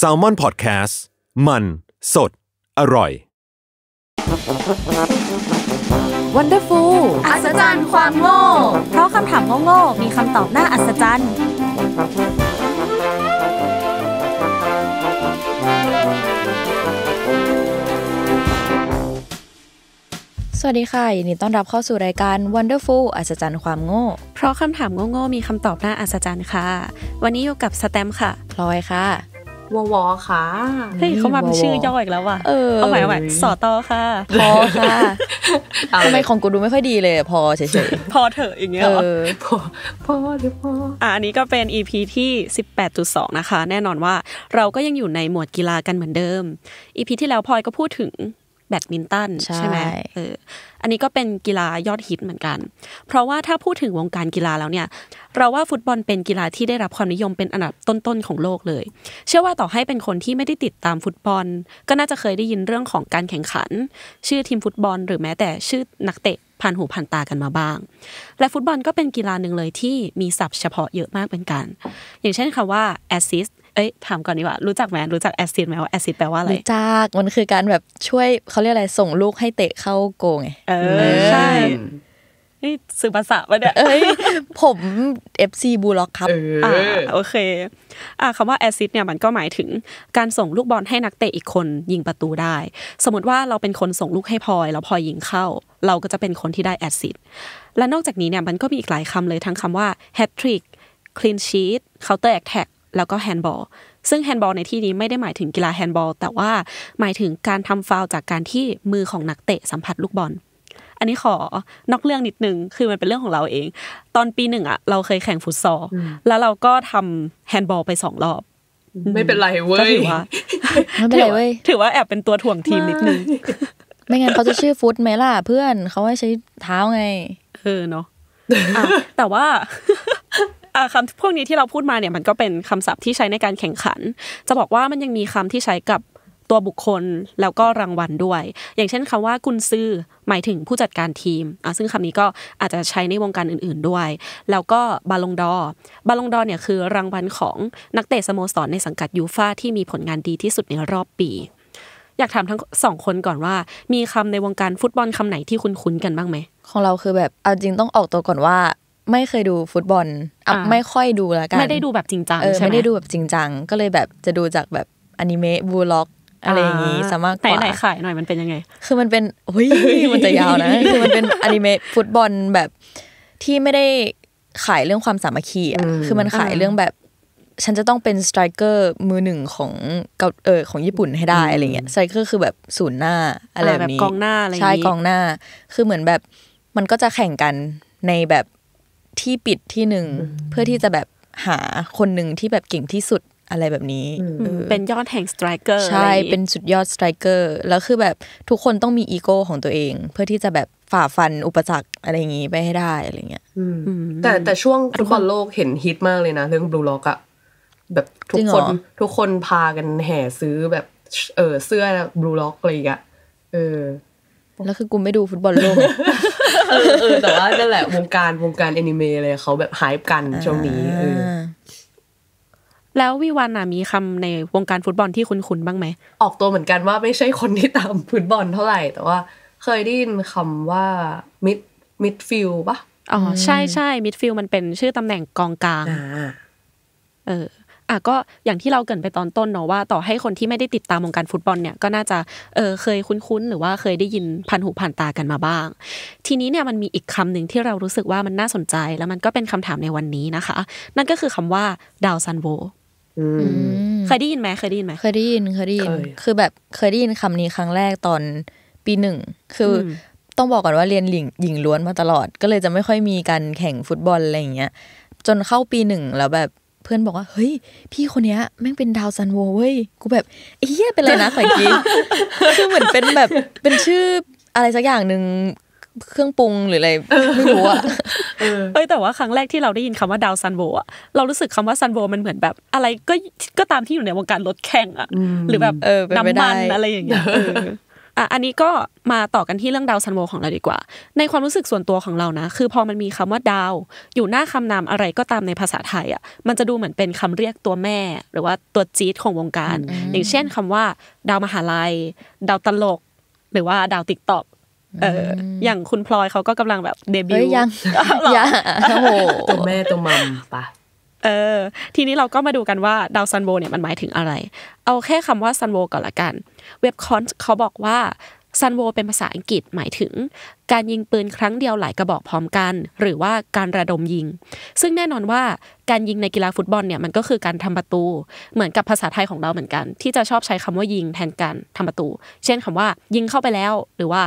Salmon Podcast มัน สด อร่อย Wonderfool อัศจรรย์ความโง่ เพราะคำถามโง่ๆมีคำตอบน่าอัศจรรย์ สวัสดีค่ะยินดีต้อนรับเข้าสู่รายการ Wonderfool อัศจรรย์ความโง่ เพราะคำถามโง่ๆมีคำตอบน่าอัศจรรย์ค่ะ วันนี้อยู่กับสแตมป์ค่ะ พลอยค่ะวอวอค่ะเฮ้ยเขามาเป็นชื่อย่ออีกแล้วว่ะเออเอาใหม่เอาใหม่สอตอค่ะ พอค่ะทำไมของกูดูไม่ค่อยดีเลยอะพอเฉยพอเถอะอย่างๆเงี้ยเอเหรออพอพอเดี๋ยวพออะอันนี้ก็เป็น EP ที่ 18.2 นะคะ แน่นอนว่าเราก็ยังอยู่ในหมวดกีฬากันเหมือนเดิม EP ที่แล้วพลอยก็พูดถึง แบดมินตันใช่ไหมเอออันนี้ก็เป็นกีฬายอดฮิตเหมือนกัน เพราะว่าถ้าพูดถึงวงการกีฬาแล้วเนี่ย เราว่าฟุตบอลเป็นกีฬาที่ได้รับความนิยมเป็นอันดับต้นๆของโลกเลย เชื่อว่าต่อให้เป็นคนที่ไม่ได้ติดตามฟุตบอล ก็น่าจะเคยได้ยินเรื่องของการแข่งขัน ชื่อทีมฟุตบอล หรือแม้แต่ชื่อนักเตะผ่านหูผ่านตากันมาบ้าง และฟุตบอลก็เป็นกีฬาหนึ่งเลยที่มีศัพท์เฉพาะเยอะมากเป็นกัน อย่างเช่นคำว่า assist เอ้ยถามก่อนดีกว่ารู้จักไหมรู้จัก assist ไหมว่า assist แปลว่าอะไรรู้จักมันคือการแบบช่วยเขาเรียกอะไรส่งลูกให้เตะเข้าโกไงเออใช่นี่สื่อภาษาปะเนี่ยเอ้ยผม FC บูล็อกครับเอออ่าโอเคอ่าคำว่า assist เนี่ยมันก็หมายถึงการส่งลูกบอลให้นักเตะอีกคนยิงประตูได้ สมมติว่าเราเป็นคนส่งลูกให้พลอยแล้วพลอยยิงเข้า เราก็จะเป็นคนที่ได้ assist และนอกจากนี้เนี่ยมันก็มีอีกหลายคำเลยทั้งคำว่า hat trick clean sheet counter attack แล้วก็ handball ซึ่ง handball ในที่นี้ไม่ได้หมายถึงกีฬา handball แต่ว่าหมายถึงการทำฟาวล์จากการที่มือของนักเตะสัมผัสลูกบอล อันนี้ขอนอกเรื่องนิดนึงคือมันเป็นเรื่องของเราเอง ตอนปีหนึ่งอะเราเคยแข่งฟุตซอลแล้วเราก็ทำแฮนด์บอลไปสองรอบไม่เป็นไรเว้ก็ยถือว่าไม่เป็นไรเว้ยถือว่าแอบเป็นตัวถ่วงทีมนิดนึงไม่งั้นเขาจะชื่อฟุตไหมล่ะเพื่อนเขาให้ใช้เท้าไงเออเนาะอะแต่ว่าอะ คำพวกนี้ที่เราพูดมาเนี่ยมันก็เป็นคำศัพท์ที่ใช้ในการแข่งขัน จะบอกว่ามันยังมีคำที่ใช้กับตัวบุคคลแล้วก็รางวัลด้วย อย่างเช่นคำว่ากุนซือหมายถึงผู้จัดการทีมอะซึ่งคำนี้ก็อาจจะใช้ในวงการอื่นๆด้วย แล้วก็บาลงดอร์บาลงดอร์เนี่ยคือรางวัลของนักเตะสโมสรในสังกัดยูฟาที่มีผลงานดีที่สุดในรอบปี อยากถามทั้งสองคนก่อนว่า มีคำในวงการฟุตบอลคำไหนที่คุณคุ้นกันบ้างไหมของเราคือแบบเอาจริงต้องออกตัวก่อนว่า ไม่เคยดูฟุตบอลอะอ่าไม่ค่อยดูแล้วกันไม่ได้ดูแบบจริงจังเออใช่ไหมไม่ได้ดูแบบจริงจังก็เลยแบบจะดูจากแบบอนิเมะ Blue Lock อะไรอย่างงี้ซะมากกไหนว่าไหนขายหน่อยมันเป็นยังไง คือมันเป็นเฮ้ยมันจะยาวนะคือมันเป็นอนิเมะฟุตบอลแบบที่ไม่ได้ขายเรื่องความสามัคคีอะคือมันขายอ่าเรื่องแบบ ฉันจะต้องเป็น striker มือหนึ่งของเกาเออของญี่ปุ่นให้ได้อะไรเงี้ย striker คือแบบศูนย์หน้าอะไรแบบนี้กองหน้าอะไรอย่างใช่งี้กองหน้า คือเหมือนแบบมันก็จะแข่งกันในแบบ ที่ปิดที่หนึ่งเพื่อที่จะแบบหาคนหนึ่งที่แบบเก่งที่สุดอะไรแบบนี้เออเป็นยอดแห่ง striker ใช่ เป็นสุดยอด striker แล้วคือแบบทุกคนต้องมีอีโก้ของตัวเอง เพื่อที่จะแบบฝ่าฟันอุปสรรคอะไรอย่างนี้ไปให้ได้อะไรเงี้ยแต่แต่ช่วงฟุตบอลโลกเห็นฮิตมากเลยนะ เรื่อง Blue Lock อะแบบทุจริกงเหครนอทุกคนพากันแห่ซื้อแบบเออเสื้อ Blue Lock อะไรอย่างเงี้ยเออแล้วคือกูไม่ดูฟุตบอลโลก เออเออแต่ว่านั่นแหละวงการวงการแอนิเมะเลยเขาแบบหายกันช่วงนี้เออแล้ววิวันน่ะมีคำในวงการฟุตบอลที่คุ้นๆบ้างไหม ออกตัวเหมือนกันว่าไม่ใช่คนที่ตามฟุตบอลเท่าไหร่ แต่ว่าเคยได้ยินคำว่า mid midfield ปะอ๋อใช่ใช่ midfield มันเป็นชื่อตำแหน่งกองกลางอ่าเออ อะก็อย่างที่เราเกรินไปตอนต้นเนาะว่าต่อให้คนที่ไม่ได้ติดตามวงการฟุตบอลเนี่ยก็น่าจะเออเคยคุ้นๆหรือว่าเคยได้ยินผ่านหูผ่านตากันมาบ้าง ทีนี้เนี่ยมันมีอีกคำหนึ่งที่เรารู้สึกว่ามันน่าสนใจ แล้วมันก็เป็นคำถามในวันนี้นะคะ นั่นก็คือคำว่าดาวซันโวอืมเคยได้ยินไหมเคยได้ยินไหมเคยได้ยินเคยได้ยินเคยคือแบบเคยได้ยินคำนี้ครั้งแรกตอนปีหนึ่งคืออมต้องบอกก่อนว่าเรียนหญิงหญิงล้วนมาตลอด ก็เลยจะไม่ค่อยมีการแข่งฟุตบอลอะไรอย่างเงี้ยจนเข้าปีหนึ่งแล้วแบบ เพื่อนบอกว่า เฮ้ย พี่คนเนี้ยแม่งเป็นดาวซัลโวเว้ย กูแบบไอ้เหี้ยเป็นอะไรนะขออีกทีคือเหมือนเป็นแบบเป็นชื่ออะไรสักอย่างหนึ่งเครื่องปรุงหรืออะไรไม่รู้อะเออเอ้ยแต่ว่าครั้งแรกที่เราได้ยินคำว่าดาวซัลโวอะเรารู้สึกคำว่าซัลโวมันเหมือนแบบ อะไรก็ก็ตามที่อยู่ในวงการรถแข่งอะหรือแบบเออเป็นไปน้ำได้มันอะไรอย่างเงี้ยเอออะอันนี้ก็มาต่อกันที่เรื่องดาวซัลโวของเราดีกว่า ในความรู้สึกส่วนตัวของเรานะ คือพอมันมีคำว่าดาว อยู่หน้าคำนามอะไรก็ตามในภาษาไทยอะมันจะดูเหมือนเป็นคำเรียกตัวแม่ หรือว่าตัวจี๊ดของวงการ อย่างเช่นคำว่า ดาวมหาลัย ดาวตลก หรือว่าดาว TikTok เอออย่างคุณพลอยเขาก็กำลังแบบเดบิวเฮ้ยยังหรอยังโอ้โหตัวแม่ตัวมัมปะ เออ ทีนี้เราก็มาดูกันว่าดาวซัลโวเนี่ยมันหมายถึงอะไร เอาแค่คำว่าซัลโวก่อนละกัน เว็บคอนเขาบอกว่าซัลโวเป็นภาษาอังกฤษหมายถึง การยิงปืนครั้งเดียวหลายกระบอกพร้อมกัน หรือว่าการระดมยิง ซึ่งแน่นอนว่าการยิงในกีฬาฟุตบอลเนี่ยมันก็คือการทำประตู เหมือนกับภาษาไทยของเราเหมือนกัน ที่จะชอบใช้คำว่ายิงแทนการทำประตู เช่นคำว่ายิงเข้าไปแล้ว หรือว่า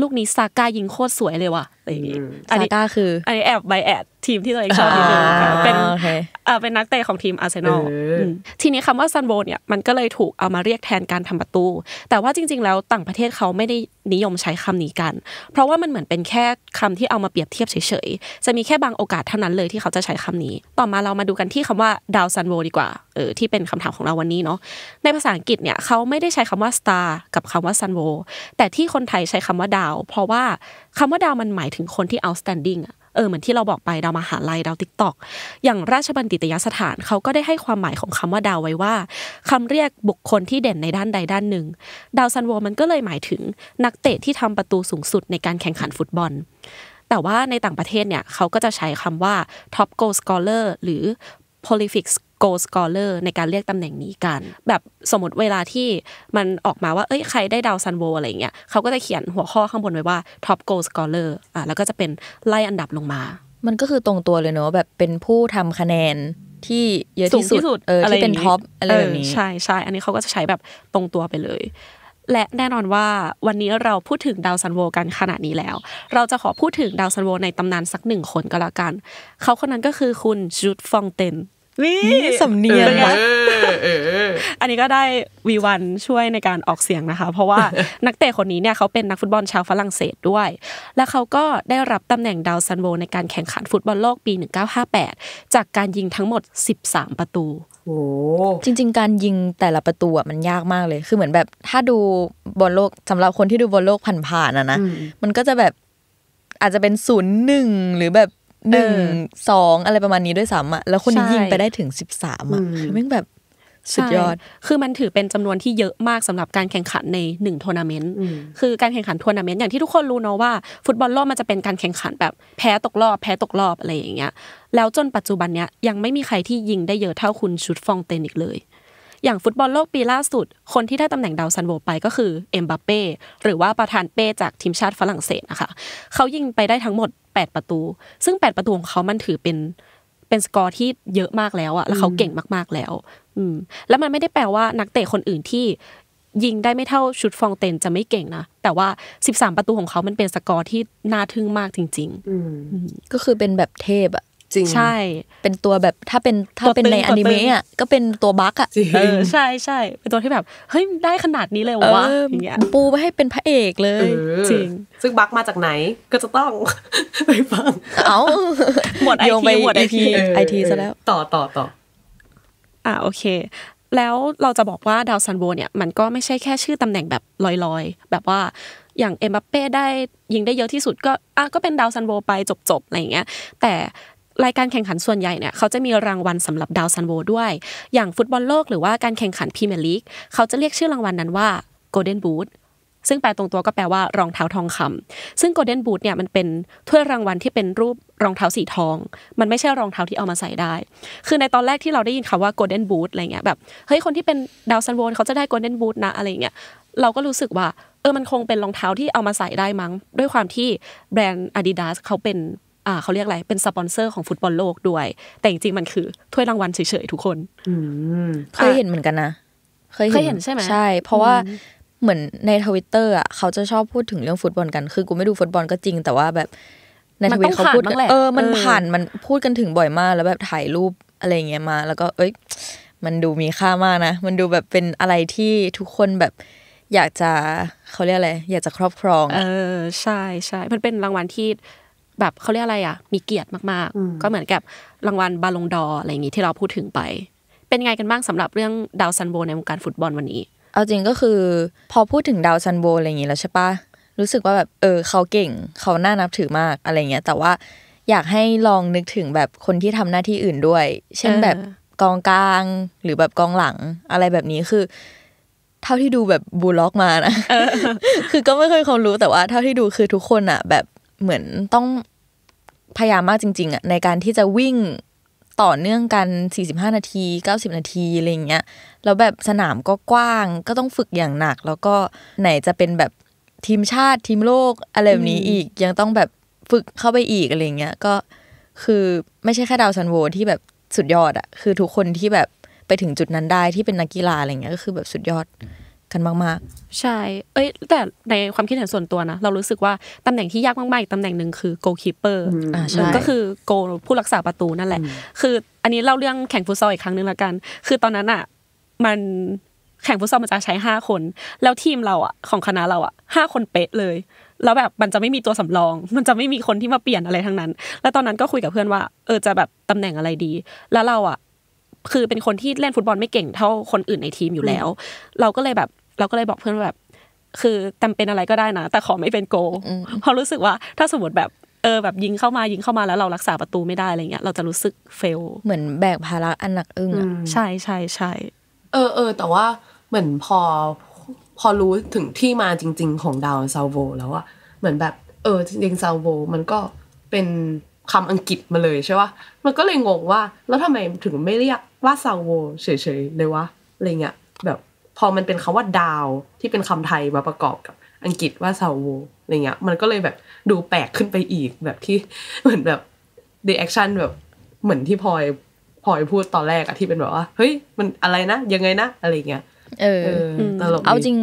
ลูกนี้ซาก้ายิงโคตรสวยเลยว่ะอะไรอย่างงี้อันนี้ซาก้าคืออันนี้แอบ bias ทีมที่ตัวเองชอบนิดนึงค่ะเป็นโอเคอ่าเป็นนักเตะของทีมอาร์เซนอลเอออืมทีนี้คำว่าซัลโวเนี่ยมันก็เลยถูกเอามาเรียกแทนการทำประตู แต่ว่าจริง ๆ แล้วต่างประเทศเขาไม่ได้นิยมใช้คำนี้กัน เพราะว่ามันเหมือนเป็นแค่คำที่เอามาเปรียบเทียบเฉยๆ จะมีแค่บางโอกาสเท่านั้นเลยที่เขาจะใช้คำนี้ ต่อมาเรามาดูกันที่คำว่าดาวซัลโวดีกว่าเออที่เป็นคำถามของเราวันนี้เนาะในภาษาอังกฤษเนี่ยเขาไม่ได้ใช้คำว่า star กับคำว่าซัลโวแต่ที่คนไทยใช้คำว่าดาว เพราะว่าคำว่าดาวมันหมายถึงคนที่ outstanding อะ เออเหมือนที่เราบอกไปดาวมหาลัยดาว TikTokอย่างราชบัณฑิตยสถานเขาก็ได้ให้ความหมายของคำว่าดาวไว้ว่าคำเรียกบุคคลที่เด่นในด้านใดด้านหนึ่ง ดาวซัลโวมันก็เลยหมายถึงนักเตะที่ทำประตูสูงสุดในการแข่งขันฟุตบอลแต่ว่าในต่างประเทศเนี่ยเขาก็จะใช้คำว่า top goal scorer หรือ prolific goal scorer ในการเรียกตำแหน่งนี้กัน แบบสมมติเวลาที่มันออกมาว่าเอ้ยใครได้ดาวซัลโวอะไรเงี้ยเขาก็จะเขียนหัวข้อข้างบนไว้ว่า top goal scorer อะแล้วก็จะเป็นไล่อันดับลงมา มันก็คือตรงตัวเลยเนอะแบบเป็นผู้ทำคะแนนที่เยอะสูงที่สุดที่สุดเออที่เป็นย่างงี้ top อะไรแบบนี้เใช่ใช่อันนี้เขาก็จะใช้แบบตรงตัวไปเลย และแน่นอนว่าวันนี้เราพูดถึงดาวซัลโวกันขนาดนี้แล้ว เราจะขอพูดถึงดาวซัลโวในตำนานสักหนึ่งคนก็แล้วกัน เขาคนนั้นก็คือคุณฌุสต์ ฟงแตน นี่สำเนียงป็ไวะอันนี้ก็ได้วีวันช่วยในการออกเสียงนะคะ เพราะว่านักเตะคนนี้เนี่ยเขาเป็นนักฟุตบอลชาวฝรั่งเศสด้วย และเขาก็ได้รับตำแหน่งดาวซัลโวในการแข่งขันฟุตบอลโลกปี 1958 จากการยิงทั้งหมด 13 ประตูโอ้จริง ๆ การยิงแต่ละประตูอะมันยากมากเลย คือเหมือนแบบถ้าดูบอลโลกสำหรับคนที่ดูบอลโลกผ่านๆอะนะมันก็จะแบบอาจจะเป็นศูนย์หนึ่งหรือแบบ หนึ่งเออสองอะไรประมาณนี้ด้วยซ้ำอะแล้วคนนี้ใช่ยิงไปได้ถึงสิบสามอะคือแม่งแบบสุดยอดใช่คือมันถือเป็นจำนวนที่เยอะมากสำหรับการแข่งขันในหนึ่งทัวร์นาเมนต์ คือการแข่งขันทัวร์นาเมนต์อย่างที่ทุกคนรู้เนอะว่า ฟุตบอลโลกมันจะเป็นการแข่งขันแบบแพ้ตกรอบ แพ้ตกรอบอะไรอย่างเงี้ย แล้วจนปัจจุบันเนี้ยยังไม่มีใครที่ยิงได้เยอะเท่าคุณฌุสต์ ฟงแตนอีกเลย อย่างฟุตบอลโลกปีล่าสุด คนที่ได้ตำแหน่งดาวซัลโวไปก็คือเอ็มบัปเป้หรือว่าประธานเป้จากทีมชาติฝรั่งเศสนะคะเขายิงไปได้ทั้งหมด 8 ประตู ซึ่ง 8 ประตูของเขามันถือเป็นเป็นสกอร์ที่เยอะมากแล้วอะแล้วเขาเก่งมากๆแล้ว อืม แล้วมันไม่ได้แปลว่านักเตะคนอื่นที่ยิงได้ไม่เท่าฌุสต์ ฟงแตนจะไม่เก่งนะ แต่ว่า 13 ประตูของเขามันเป็นสกอร์ที่น่าทึ่งมากจริงก็คือเป็นแบบเทพอะ จริงๆใช่ เป็นตัวแบบถ้าเป็นถ้าตัวเป็นตึงในตัวอนิเมะตึงอะก็เป็นตัว bug อะจริงเออใช่ใช่เป็นตัวที่แบบเฮ้ยได้ขนาดนี้เลยเหรอวะเอออย่างเงี้ยปูไปให้เป็นพระเอกเลเอยอจริง ซึ่ง bug มาจากไหนก็จะต้องไปฟังเอ้าหมวด IT โยงไปหมวดไอ IT ทีไอทีซะแล้วต่อต่อต่ออ่าโอเคแล้วเราจะบอกว่าดาวซัลโวเนี่ยมันก็ไม่ใช่แค่ชื่อตำแหน่งแบบลอยๆ แบบว่าอย่างเอ็มบัปเป้ได้ยิงได้เยอะที่สุดก็อะก็เป็นดาวซัลโวไปจบๆอะไรอย่างเงี้ยแต่ รายการแข่งขันส่วนใหญ่เนี่ยเขาจะมีรางวัลสำหรับดาวซัลโวด้วย อย่างฟุตบอลโลกหรือว่าการแข่งขันพรีเมียร์ลีกเขาจะเรียกชื่อรางวัลนั้นว่าGolden Boot ซึ่งแปลตรงตัวก็แปลว่ารองเท้าทองคำซึ่ง Golden Boot เนี่ยมันเป็นถ้วยรางวัลที่เป็นรูปรองเท้าสีทอง มันไม่ใช่รองเท้าที่เอามาใส่ได้ คือในตอนแรกที่เราได้ยินคำว่า Golden Boot อะไรเงี้ยแบบเฮ้ยคนที่เป็นดาวซัลโวเขาจะได้ Golden Boot นะอะไรเงี้ยเราก็รู้สึกว่าเออมันคงเป็นรองเท้าที่เอามาใส่ได้มั้ง ด้วยความที่แบรนด์ Adidas เขาเป็น เขาเรียกอะไรเป็นสปอนเซอร์ของฟุตบอลโลกด้วย แต่จริงๆมันคือถ้วยรางวัลเฉยๆทุกคนเคยเห็นเหมือนกันนะเคยเห็นใช่ไหมใช่ เพราะว่าเหมือนในทวิตเตอร์อะเขาจะชอบพูดถึงเรื่องฟุตบอลกัน คือกูไม่ดูฟุตบอลก็จริง แต่ว่าแบบในมัทนวิต้ตองเขาพูดผ่านบ้างแหละเออมันเออผ่านมันพูดกันถึงบ่อยมากแล้วแบบถ่ายรูปอะไรอย่างเงี้ยมา แล้วก็เอ้ย มันดูมีค่ามากนะ มันดูแบบเป็นอะไรที่ทุกคนแบบอยากจะเขาเรียกอะไรอยากจะครอบครอง เออใช่ใช่มันเป็นรางวัลที่ แบบเขาเรียกอะไรอะ มีเกียรติมากๆ ก็เหมือนกับรางวัลบัลลงดอร์อะไรอย่างงี้ที่เราพูดถึงไป เป็นไงกันบ้างสำหรับเรื่องดาวซัลโวในวงการฟุตบอลวันนี้ เอาจริงก็คือ พอพูดถึงดาวซัลโวอะไรอย่างงี้แล้วใช่ปะรู้สึกว่าแบบเออเขาเก่งเขาน่านับถือมากอะไรเงี้ย แต่ว่าอยากให้ลองนึกถึงแบบคนที่ทำหน้าที่อื่นด้วย เช่นเออแบบกองกลางหรือแบบกองหลังอะไรแบบนี้คือ เท่าที่ดูแบบ Blue Lock มานะคือก็ไม่เคยความรู้แต่ว่าเท่าที่ดูคือทุกคนอะแบบ เหมือนต้องพยายามมากจริง ๆอะในการที่จะวิ่งต่อเนื่องกัน 45 นาที 90 นาทีอะไรอย่างเงี้ยแล้วแบบสนามก็กว้างก็ต้องฝึกอย่างหนัก แล้วก็ไหนจะเป็นแบบทีมชาติทีมโลกอะไรแบบนี้อีกยังต้องแบบฝึกเข้าไปอีกอะไรอย่างเงี้ยก็คือไม่ใช่แค่ดาวซันโวที่แบบสุดยอดอะคือทุกคนที่แบบไปถึงจุดนั้นได้ที่เป็นนักกีฬาอะไรเงี้ยก็คือแบบสุดยอด กันมากใช่ เอ้ย แต่ในความคิดเห็นส่วนตัวนะ เรารู้สึกว่าตำแหน่งที่ยากมากๆอีกตำแหน่งหนึ่งคือ goalkeeper ๆอ่าใช่ก็คือโกผู้รักษาประตูนั่นแหละ คืออันนี้เล่าเรื่องแข่งฟุตซอลอีกครั้งหนึ่งละกัน คือตอนนั้นอะมันแข่งฟุตซอลมันจะใช้ห้าคน แล้วทีมเราอะของคณะเราอะห้าคนเป๊ะเลย แล้วแบบมันจะไม่มีตัวสำรอง มันจะไม่มีคนที่มาเปลี่ยนอะไรทั้งนั้น แล้วตอนนั้นก็คุยกับเพื่อนว่า เออจะแบบตำแหน่งอะไรดี แล้วเราอะคือเป็นคนที่เล่นฟุตบอลไม่เก่งเท่าคนอื่นในทีมอยู่แล้ว เราก็เลยแบบ เราก็เลยบอกเพื่อนว่าแบบ คือจำเป็นอะไรก็ได้นะ แต่ขอไม่เป็นโกลเพราะรู้สึกว่าถ้าสมมติแบบเออแบบยิงเข้ามายิงเข้ามาแล้วเรารักษาประตูไม่ได้อะไรเงี้ยเราจะรู้สึกเฟล เหมือนแบกภาระอันหนักอึ้งอะใช่ใช่ใช่เออเออแต่ว่าเหมือนพอพอรู้ถึงที่มาจริง ๆ ของดาวซาโวแล้วอะเหมือนแบบ เออจริงๆซาโวมันก็เป็นคำอังกฤษมาเลยใช่ปะมันก็เลยงงว่า แล้วทำไมถึงไม่เรียกว่าซาโวเฉยๆเลยวะอะไรเงี้ยแบบ พอมันเป็นคำว่าดาวที่เป็นคำไทยมาประกอบกับอังกฤษว่าซาโวอะไรเงี้ย มันก็เลยแบบดูแปลกขึ้นไปอีกแบบที่เหมือนแบบ reaction แบบเหมือนที่พลอยพลอยพูดตอนแรกอะที่เป็นแบบว่า เฮ้ย มันอะไรนะ ยังไงนะ อะไรเงี้ยเออเออตลกดีเอาจริง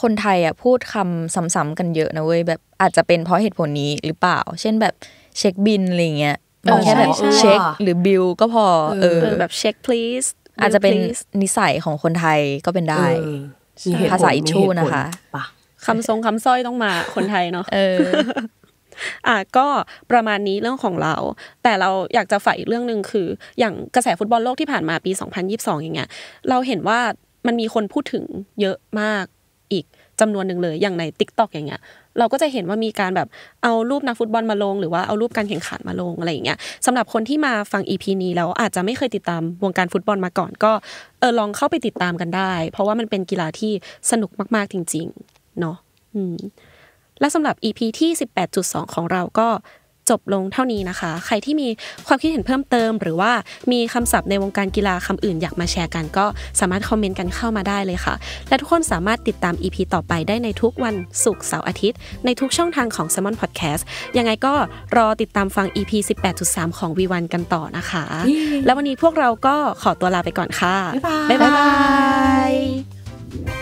คนไทยอะพูดคำซ้ำๆกันเยอะนะเว้ยแบบอาจจะเป็นเพราะเหตุผลนี้หรือเปล่า เช่นแบบเช็คบินอะไรเงี้ยมันแค่แบบใช่ใช่เช็คหรือบิลก็พอเออเออแบบเช็ค please อาจจะเป็น please นิสัยของคนไทยก็เป็นได้เออมีเหตุผลภาษาอิชชูมีเหตุผลนะคะปะคำทรงคำสร้อยต้องมาคนไทยเนาะเอออะก็ประมาณนี้เรื่องของเรา แต่เราอยากจะฝ่ายอีกเรื่องหนึ่งคือ อย่างกระแสฟุตบอลโลกที่ผ่านมาปี 2022 อย่างเงี้ย เราเห็นว่ามันมีคนพูดถึงเยอะมากอีก จำนวนหนึ่งเลยอย่างใน t ิ k t o k อย่างเงี้ยเราก็จะเห็นว่ามีการแบบเอารูปนักฟุตบอลมาลง หรือว่าเอารูปการแข่งขันมาลงอะไรอย่างเงี้ยสำหรับคนที่มาฟัง EP นี้แล้วอาจจะไม่เคยติดตามวงการฟุตบอลมาก่อนก็เออลองเข้าไปติดตามกันได้ เพราะว่ามันเป็นกีฬาที่สนุกมากๆจริง ๆ เนาะและสำหรับ EP ที่ 18.2 ของเราก็ จบลงเท่านี้นะคะ ใครที่มีความคิดเห็นเพิ่มเติม หรือว่ามีคำศัพท์ในวงการกีฬาคำอื่นอยากมาแชร์กัน ก็สามารถคอมเมนต์กันเข้ามาได้เลยค่ะ และทุกคนสามารถติดตาม EP ต่อไปได้ในทุกวันศุกร์เสาร์อาทิตย์ ในทุกช่องทางของ s ซ m o n Podcast ยังไงก็รอติดตามฟัง EP 18.3 ของ V1 กันต่อนะคะ และวันนี้พวกเราก็ขอตัวลาไปก่อนค่ะ บ๊ายบายบ๊ายบาย